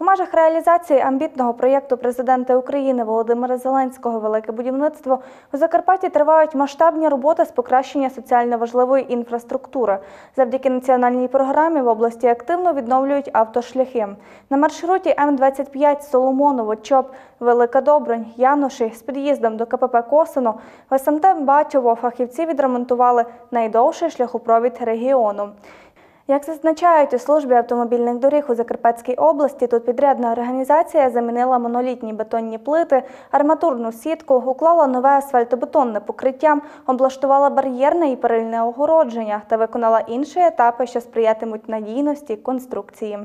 У межах реалізації амбітного проєкту президента України Володимира Зеленського Велике будівництво у Закарпатті тривають масштабні роботи з покращення соціально важливої інфраструктури. Завдяки національній програмі в області активно відновлюють автошляхи. На маршруті М25 Соломоново, Чоп, Велика Добронь, Януші з під'їздом до КПП Косино в СМТ Бачово фахівці відремонтували найдовший шляхопровід регіону. Як зазначають у службі автомобільних доріг у Закарпатській області, тут підрядна організація замінила монолітні бетонні плити, арматурну сітку, уклала нове асфальтобетонне покриття, облаштувала бар'єрне і перильне огородження та виконала інші етапи, що сприятимуть надійності конструкції.